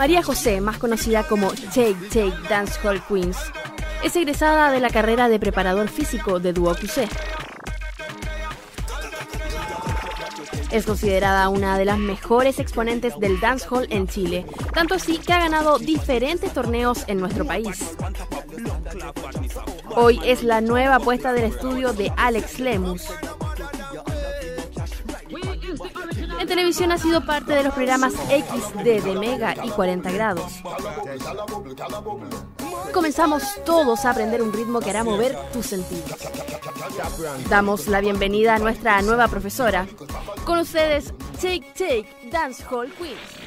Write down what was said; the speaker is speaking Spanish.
María José, más conocida como Take Take Dance Hall Queens, es egresada de la carrera de preparador físico de Duo QC. Es considerada una de las mejores exponentes del dancehall en Chile, tanto así que ha ganado diferentes torneos en nuestro país. Hoy es la nueva apuesta del estudio de Alex Lemus. En televisión ha sido parte de los programas XD de Mega y 40 grados. Comenzamos todos a aprender un ritmo que hará mover tus sentidos. Damos la bienvenida a nuestra nueva profesora. Con ustedes, Take Take Dance Hall Queens.